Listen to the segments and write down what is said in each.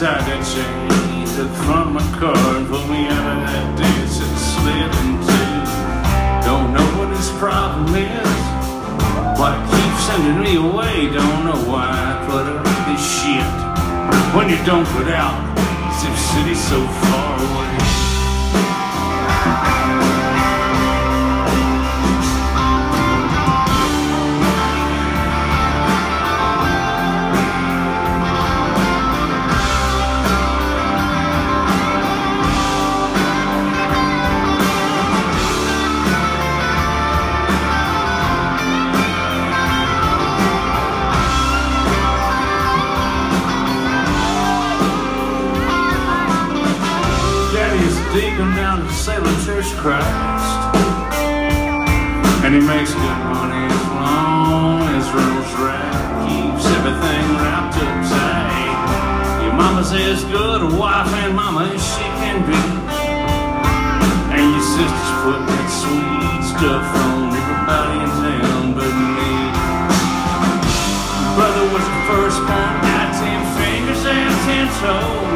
Tied that chain front my car and pulled me out of that dance and slid into. Don't know what his problem is. Why he keeps sending me away? Don't know why I put up this shit. When you don't put out, Zip City's so far away. Deacon down at Salem Church Christ. And he makes good money as long as Reynolds Wrap keeps everything wrapped up tight. Your mama's as good a wife and mama as she can be. And your sister's putting that sweet stuff on everybody in town but me. Brother was the firstborn, got ten fingers and ten toes.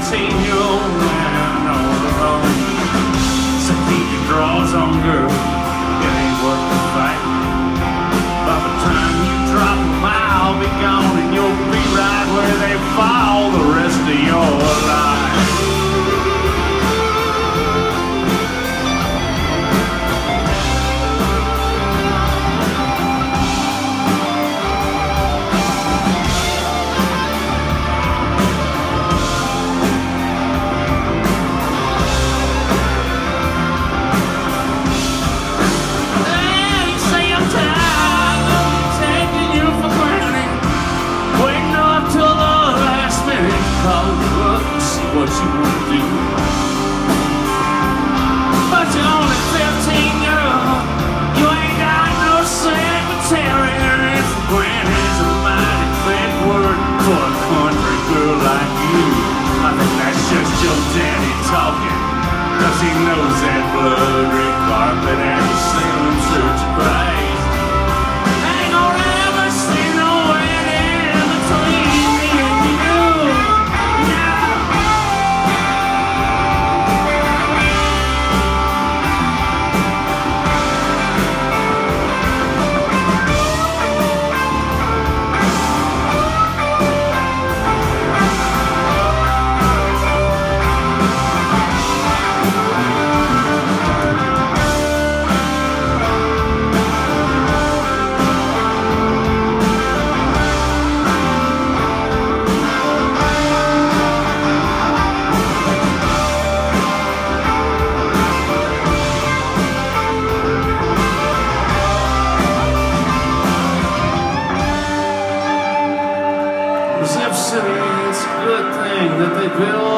17 he knows that blood red carpet and the Church of Christ. that they build.